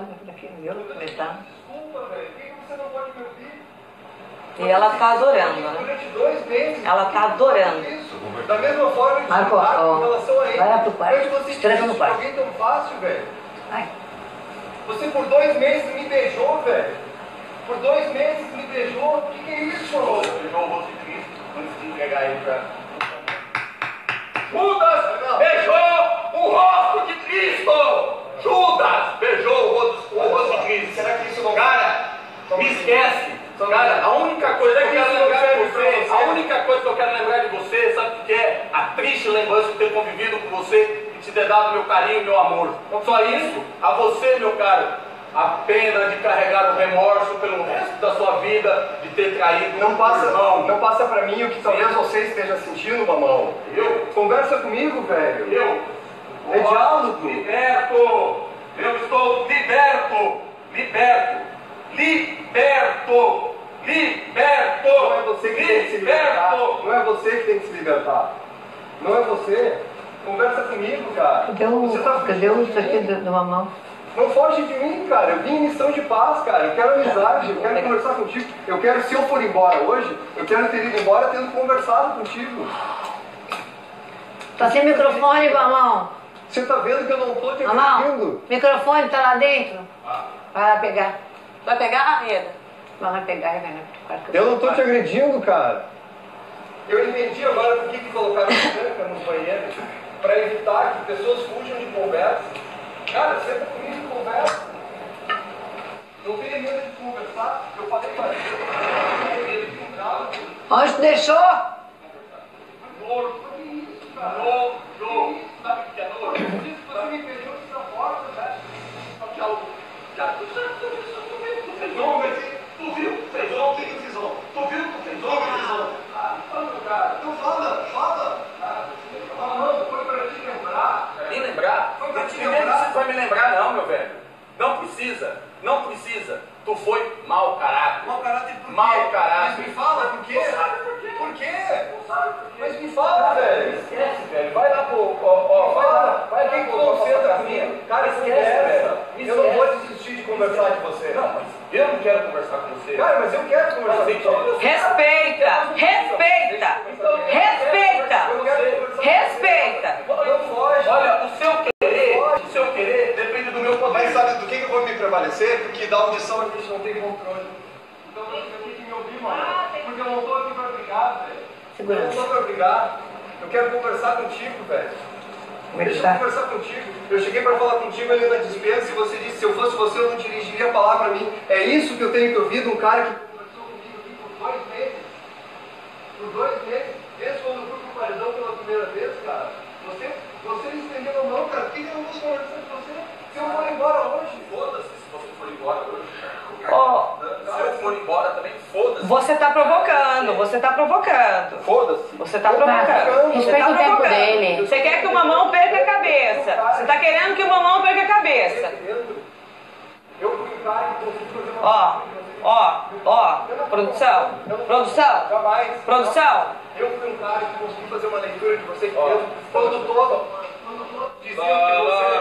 Viu como ele? Desculpa, velho. Por que você não pode me ouvir? E ela tá adorando, né? Durante dois meses. Ela tá adorando. Da mesma forma que Marco, ó, com relação a ele. vai lá pro quarto. Você Tranca no quarto. alguém tão fácil, velho. Ai. Você por dois meses me beijou, velho. Por dois meses me beijou. O que, que é isso, mano? Beijou o rosto de Cristo antes de entregar ele pra. Judas beijou o rosto de Cristo! Judas beijou o rosto, o rosto de Cristo. Será que isso não Cara, me esquece. Cara, a única coisa que eu quero lembrar de você, a única coisa que eu quero lembrar de você, sabe o que é? A triste lembrança de ter convivido com você e te ter dado meu carinho e meu amor. Só isso, a você, meu caro, a pena de carregar o remorso pelo resto da sua vida, de ter traído Não passa, irmão. não passa pra mim o que talvez você esteja sentindo, mamão. Eu, Conversa comigo, velho. eu, É diálogo. Liberto! Eu estou liberto! Liberto! Liberto! Liberto! Não é você que tem que se libertar. Não é você que tem que se libertar. Não é você. Conversa comigo, cara. Cadê o, Você tá cadê o isso aqui do, do mamão? Não foge de mim, cara. Eu vim em missão de paz, cara. Eu quero amizade, eu quero conversar contigo. Eu quero, se eu for embora hoje, eu quero ter ido embora tendo conversado contigo. Tá sem microfone, mamão. Você tá vendo que eu não tô te Mamão, agredindo? microfone tá lá dentro? Vai lá pegar. Vai pegar a reda? Vai lá pegar e vai lá quarto. Eu não tô te agredindo, cara. Eu entendi agora por que, que colocaram tranca nos banheiros. Pra evitar que pessoas fujam de conversa. Cara, senta comigo e conversa. Não tenha medo de conversar. Eu falei um diálogo. Onde deixou? Isso, cara? Nojo! Sabe o que é? Isso você me pediu essa porta, velho. Já, já, tu já tu viu, tu viu, tu fez ontem, tu viu, tu fez ontem, tu fez ontem, tu viu, tu fez ontem, tu fez ontem. Ah, fala, cara. Então fala, fala. Ah, Mamãe, foi pra te lembrar. Me lembrar? Foi pra te Primeiro lembrar. você vai me lembrar não, meu velho. Não precisa, não precisa. Tu foi mau caráter. Mau caráter por quê? Mau caráter. Mas me fala por quê? Sabe por quê? Por quê? Mas me fala, velho. Esquece, velho. Vai lá pro. Ó, ó, vai lá. Vai quem concentra comigo. Cara, esquece, velho. Eu não vou desistir de conversar de você. Eu não quero conversar com você. Cara, mas eu quero conversar Mas com você. Respeita! Respeita! Respeita! Respeita! Olha, o seu querer, o seu querer depende do meu poder. Mas sabe do que que eu vou me prevalecer? Porque da audição a gente não tem controle. Então você tem que me ouvir, mano. Porque eu não tô aqui pra brigar, velho. Eu não tô pra brigar. Eu quero conversar contigo, velho. Deixa eu tá? conversar contigo. Eu cheguei pra falar contigo ali na dispensa e você disse, se eu fosse você, eu não dirigiria a palavra a mim. É isso que eu tenho que ouvir de um cara que conversou comigo aqui por dois meses. Por dois meses. Desde quando eu fui pro paredão pela primeira vez, cara. Você, você me estendeu a mão, cara. Por que eu não vou conversar com você? Se eu for embora hoje. Foda-se se você for embora hoje. Ó, Se eu for embora também, foda-se. você tá provocando, você tá provocando. Foda-se. Você tá provocando. provocando. Você tá provocando. Você quer que o mamão perca a cabeça. Você tá querendo que o mamão perca a cabeça. Eu fui um cara que consegui fazer uma Ó, ó, ó. Produção, produção, produção. Eu fui um cara que consegui fazer uma leitura de você que eu, quando todo, quando todo dizia que você.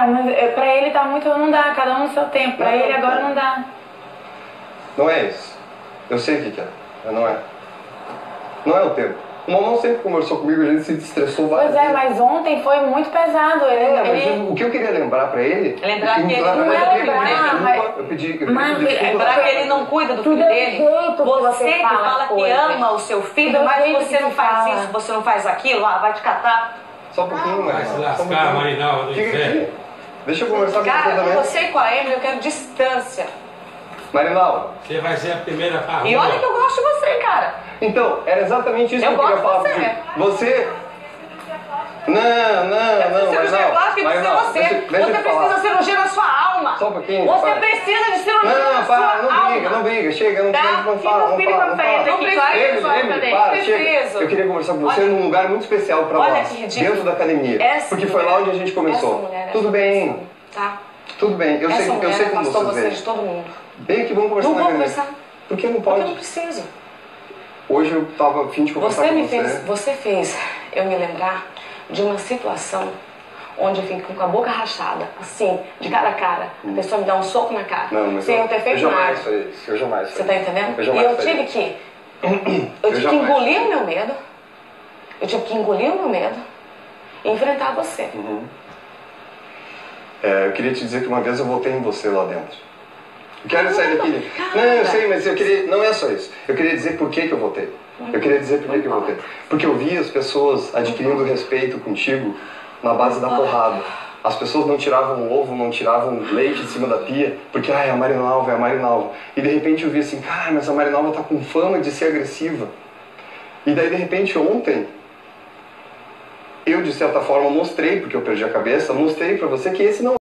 Cara, mas é, pra ele tá muito. Não dá, cada um no seu tempo. Pra ele agora não dá. Não é isso. Eu sei o que, é. Mas não é. Não é o tempo. O mamão sempre conversou comigo, a gente se estressou várias Pois é, vezes. mas ontem foi muito pesado. Ele, É, mas ele- eu- o que eu queria lembrar pra ele. Lembrar que ele não é lembrar, desculpa, mas- Eu pedi, eu pedi desculpa. É pra que ele não cuida do filho dele. Você você que fala que ama o seu filho, mas você que não faz fala. isso, você não faz aquilo, ah, vai te catar. Só um pouquinho, Vai Marinalva, se só um lascar. Marinalva do inferno. Deixa eu conversar com Cara, você com também. você e com a Emily eu quero distância. Marinalva, Você vai ser a primeira pra rua. E olha que eu gosto de você, cara. então, era exatamente isso Eu que eu queria gosto falar de você. Você. Não, não, não, mas ser não. mas de ser não. você. Deixa, deixa você precisa falar. de cirurgia na sua alma. Só um pouquinho, Você para. precisa de cirurgia Não, na para, sua não alma. briga, não briga, chega, não, Tá? não, não Fica fala, o não filho fala, pra não não precisa. Emily. Eu queria conversar com você Olha- num lugar muito especial pra Olha nós, que ridículo. dentro da academia, Essa porque foi lá mulher- onde a gente começou. mulher é Tudo bem, Tá? Tudo bem, eu sei, mulher eu sei como você veem. de todo mundo. Bem que vamos conversar Não vou conversar. Por que não Porque eu pode? não preciso. Hoje eu tava a fim de conversar Você com me você. fez, você fez eu me lembrar de uma situação onde eu fico com a boca rachada, assim, de cara a cara. A pessoa me dá um soco na cara, Não, mas sem eu, eu ter feito eu nada. isso. Eu jamais Você tá entendendo? Eu e eu tive que. Eu Eu tive que jamais. engolir o meu medo. Eu tive que engolir o meu medo e enfrentar você. Uhum. É, eu queria te dizer que uma vez eu voltei em você lá dentro. Quero sair daqui. Não, eu sei, mas eu queria. Não é só isso. Eu queria dizer por que, que eu voltei. Eu queria dizer por que, que eu voltei. Porque eu vi as pessoas adquirindo respeito contigo na base da porrada. As pessoas não tiravam o ovo, não tiravam leite de cima da pia, porque, ah, é a Marinalva, é a Marinalva. E de repente eu vi assim, cara, mas a Marinalva tá com fama de ser agressiva. E daí, de repente, ontem, eu, de certa forma, mostrei, porque eu perdi a cabeça, mostrei pra você que esse não